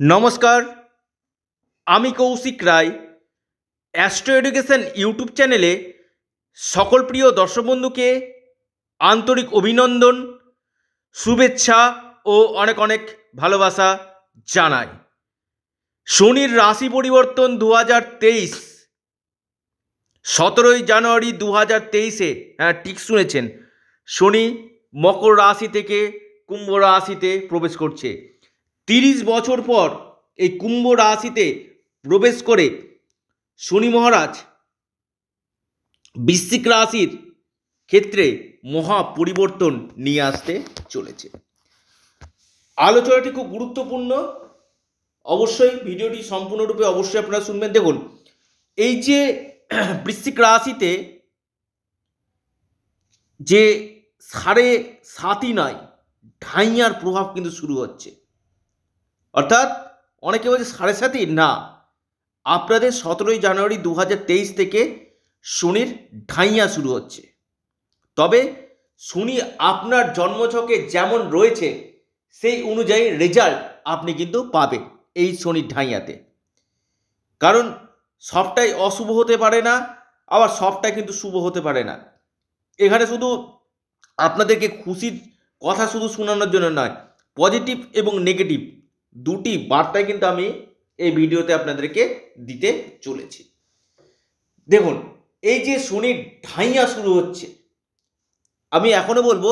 নমস্কার, আমি Koushik Roy. Astro Education YouTube চ্যানেলে সকল প্রিয় দর্শক বন্ধুকে আন্তরিক অভিনন্দন, শুভেচ্ছা ও অনেক অনেক ভালোবাসা জানাই। শনির রাশি পরিবর্তন দু হাজার তেইশ, সতেরোই জানুয়ারি দু হাজার তেইশে হ্যাঁ ঠিক শুনেছেন, শনি মকর রাশি থেকে কুম্ভ রাশিতে প্রবেশ করছে। তিরিশ বছর পর এই কুম্ভ রাশিতে প্রবেশ করে শনি মহারাজ বৃশ্চিক রাশির ক্ষেত্রে মহা পরিবর্তন নিয়ে আসতে চলেছে। আলোচনাটি খুব গুরুত্বপূর্ণ। অবশ্যই ভিডিওটি সম্পূর্ণরূপে অবশ্যই আপনারা শুনবেন। দেখুন, এই যে বৃশ্চিক রাশিতে যে সাড়ে সাতই নয়, ঢাইয়ার প্রভাব কিন্তু শুরু হচ্ছে। অর্থাৎ অনেকে বলছে সাড়ে সাতই? না। আপনাদের সতেরোই জানুয়ারি দু হাজার তেইশ থেকে শনির ঢাইয়া শুরু হচ্ছে। তবে শনি আপনার জন্মছকে যেমন রয়েছে, সেই অনুযায়ী রেজাল্ট আপনি কিন্তু পাবেন এই শনির ঢাইয়াতে। কারণ সবটাই অশুভ হতে পারে না, আবার সবটাই কিন্তু শুভ হতে পারে না। এখানে শুধু আপনাদেরকে খুশির কথা শুধু শোনানোর জন্য নয় পজিটিভ এবং নেগেটিভ দুটি বার্তায় কিন্তু আমি এই ভিডিওতে আপনাদেরকে দিতে চলেছি। দেখুন, এই যে শনির ঢাইয়া শুরু হচ্ছে, আমি এখনও বলব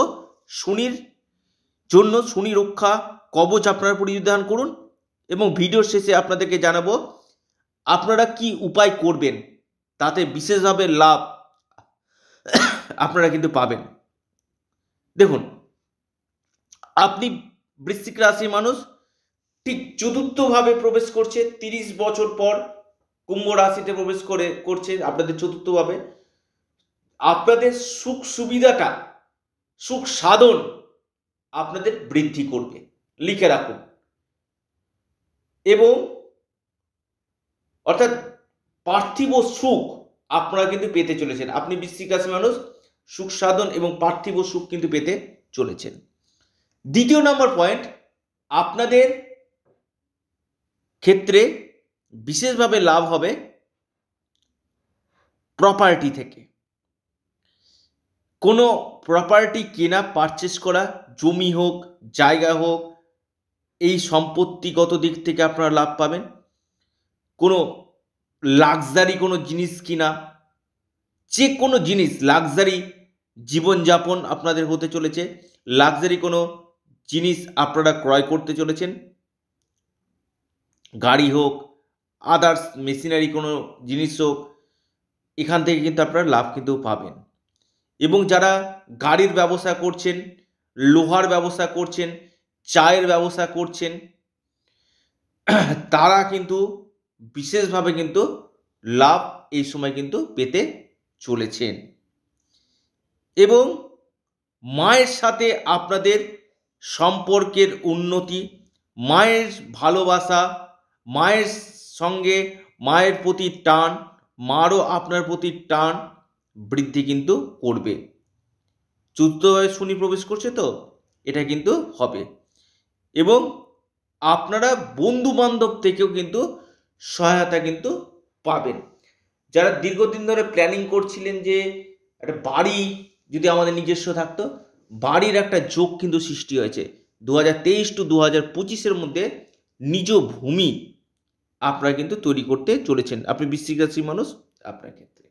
শনির জন্য শনি রক্ষা কবচ আপনারা পরিধান করুন এবং ভিডিওর শেষে আপনাদেরকে জানাব আপনারা কি উপায় করবেন, তাতে বিশেষভাবে লাভ আপনারা কিন্তু পাবেন। দেখুন, আপনি বৃশ্চিক রাশির মানুষ ঠিক চতুর্থভাবে প্রবেশ করছে, তিরিশ বছর পর কুম্ভ রাশিতে প্রবেশ করে, করছে আপনাদের চতুর্থভাবে। আপনাদের সুখ সুবিধাটা, সুখ সাধন আপনাদের বৃদ্ধি করবে, লিখে রাখুন। এবং অর্থাৎ পার্থিব সুখ আপনারা কিন্তু পেতে চলেছেন। আপনি বৃশ্চিক রাশি মানুষ, সুখ সাধন এবং পার্থিব সুখ কিন্তু পেতে চলেছেন। দ্বিতীয় নম্বর পয়েন্ট, আপনাদের ক্ষেত্রে বিশেষভাবে লাভ হবে প্রপার্টি থেকে। কোনো প্রপার্টি কেনা পারচেস করা, জমি হোক, জায়গা হোক, এই সম্পত্তিগত দিক থেকে আপনারা লাভ পাবেন। কোনো লাক্সারি কোনো জিনিস কিনা যে কোনো জিনিস লাক্সারি জীবনযাপন আপনাদের হতে চলেছে। লাক্সারি কোনো জিনিস আপনারা ক্রয় করতে চলেছেন। গাড়ি হোক আদার্স মেশিনারি কোনো জিনিস হোক, এখান থেকে কিন্তু আপনারা লাভ কিন্তু পাবেন। এবং যারা গাড়ির ব্যবসা করছেন, লোহার ব্যবসা করছেন, চায়ের ব্যবসা করছেন, তারা কিন্তু বিশেষভাবে কিন্তু লাভ এই সময় কিন্তু পেতে চলেছেন। এবং মায়ের সাথে আপনাদের সম্পর্কের উন্নতি, মায়ের ভালোবাসা মায়ের সঙ্গে মায়ের প্রতি টান, মারও আপনার প্রতি টান বৃদ্ধি কিন্তু করবে। চতুর্থভাবে শনি প্রবেশ করছে তো, এটা কিন্তু হবে। এবং আপনারা বন্ধু বান্ধব থেকেও কিন্তু সহায়তা কিন্তু পাবেন। যারা দীর্ঘদিন ধরে প্ল্যানিং করছিলেন যে একটা বাড়ি যদি আমাদের নিজস্ব থাকতো, বাড়ির একটা যোগ কিন্তু সৃষ্টি হয়েছে। দু হাজার তেইশ টু দু হাজার পঁচিশের মধ্যে নিজ ভূমি আপনারা কিন্তু তৈরি করতে চলেছেন। আপনি বৃশ্চিক মানুষ, আপনার ক্ষেত্রে।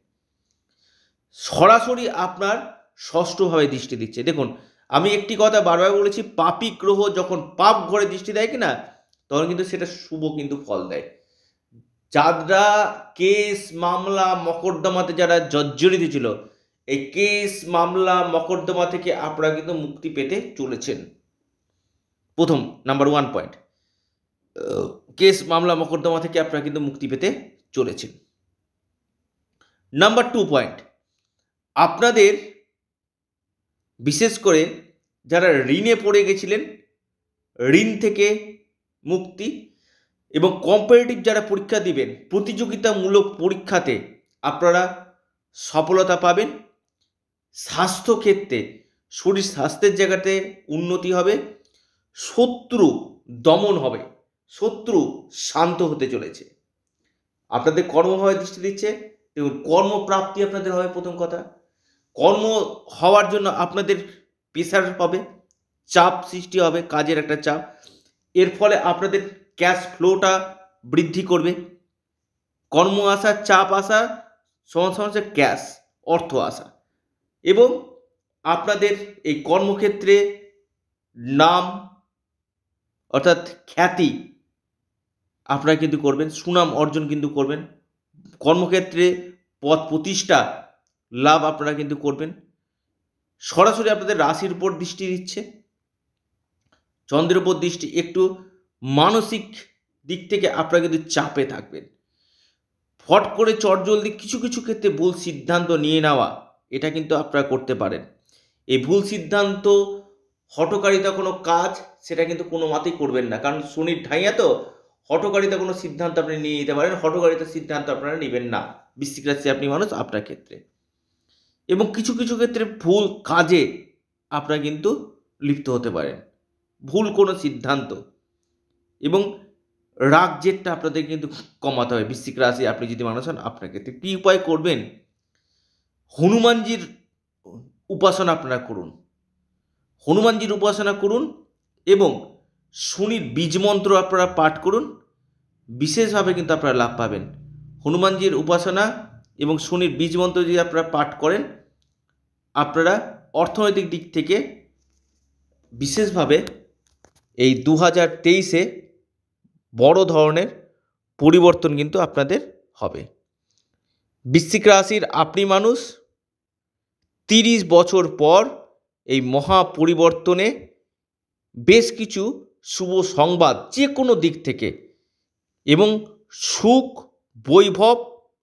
সরাসরি আপনার ষষ্ঠভাবে দৃষ্টি দিচ্ছে। দেখুন, আমি একটি কথা বারবার বলেছি, পাপি গ্রহ যখন পাপ ঘরে দৃষ্টি দেয় কিনা, তখন কিন্তু সেটা শুভ কিন্তু ফল দেয়। যারা কেস, মামলা, মকদ্দমাতে যারা জর্জরিত ছিল, এই কেস, মামলা, মকদ্দমা থেকে আপনারা কিন্তু মুক্তি পেতে চলেছেন। প্রথম নাম্বার ওয়ান পয়েন্ট কেস মামলা মকদ্দমা থেকে আপনারা কিন্তু মুক্তি পেতে চলেছেন। নাম্বার টু পয়েন্ট আপনাদের বিশেষ করে যারা ঋণে পড়ে গেছিলেন, ঋণ থেকে মুক্তি এবং কম্পারেটিভ যারা পরীক্ষা দিবেন, প্রতিযোগিতামূলক পরীক্ষাতে আপনারা সফলতা পাবেন। স্বাস্থ্যক্ষেত্রে শরীর স্বাস্থ্যের জায়গাতে উন্নতি হবে, শত্রু দমন হবে। শত্রু শান্ত হতে চলেছে। আপনাদের কর্মভাবে দৃষ্টি দিচ্ছে, দেখুন, কর্মপ্রাপ্তি আপনাদের হবে প্রথম কথা। কর্ম হওয়ার জন্য আপনাদের প্রেশার হবে, চাপ সৃষ্টি হবে, কাজের একটা চাপ। এর ফলে আপনাদের ক্যাশ ফ্লোটা বৃদ্ধি করবে। কর্ম আসা, চাপ আসা হচ্ছে ক্যাশ অর্থ আসা। এবং আপনাদের এই কর্মক্ষেত্রে নাম, অর্থাৎ খ্যাতি আপনারা কিন্তু করবেন, সুনাম অর্জন কিন্তু করবেন। কর্মক্ষেত্রে পদ প্রতিষ্ঠা, লাভ আপনারা কিন্তু করবেন। সরাসরি আপনাদের রাশির উপর দৃষ্টি দিচ্ছে। চন্দ্রের উপর দৃষ্টি, একটু মানসিক দিক থেকে আপনারা কিন্তু চাপে থাকবেন। ফট করে চটজলদি কিছু কিছু ক্ষেত্রে ভুল সিদ্ধান্ত নিয়ে নেওয়া, এটা কিন্তু আপনারা করতে পারেন। এই ভুল সিদ্ধান্ত হটকারিতা কোনো কাজ, সেটা কিন্তু কোনো মতেই করবেন না। কারণ শনির ঢাইয়া তো হটকারিতা কোনো সিদ্ধান্ত আপনি নিয়ে নিতে পারেন হটকারিতার সিদ্ধান্ত আপনারা নেবেন না। বৃশ্চিক রাশি আপনি মানুষ, আপনার ক্ষেত্রে। এবং কিছু কিছু ক্ষেত্রে ভুল কাজে আপনারা কিন্তু লিপ্ত হতে পারেন। ভুল কোনো সিদ্ধান্ত। এবং রাগ জেদটা আপনাদের কিন্তু কমাতে হবে। বৃশ্চিক রাশি আপনি যদি মানুষ হন, আপনার ক্ষেত্রে কী উপায় করবেন? হনুমানজির উপাসনা আপনারা করুন। হনুমানজির উপাসনা করুন এবং শনির বীজ মন্ত্র আপনারা পাঠ করুন। বিশেষভাবে কিন্তু আপনারা লাভ পাবেন। হনুমানজির উপাসনা এবং শনির বীজ মন্ত্র যদি আপনারা পাঠ করেন, আপনারা অর্থনৈতিক দিক থেকে বিশেষভাবে এই দু হাজার তেইশে বড় ধরনের পরিবর্তন কিন্তু আপনাদের হবে। বৃশ্চিক রাশির আপনি মানুষ, তিরিশ বছর পর এই মহা পরিবর্তনে বেশ কিছু শুভ সংবাদ যে কোনো দিক থেকে এবং সুখ, বৈভব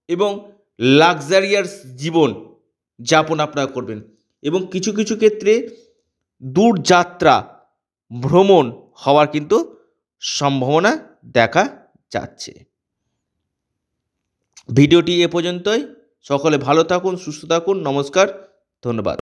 এবং লাক্সারিয়াস জীবন যাপন আপনারা করবেন। এবং কিছু কিছু ক্ষেত্রে দূরযাত্রা, ভ্রমণ হওয়ার কিন্তু সম্ভাবনা দেখা যাচ্ছে। ভিডিওটি এ পর্যন্তই। সকলে ভালো থাকুন, সুস্থ থাকুন। নমস্কার, ধন্যবাদ।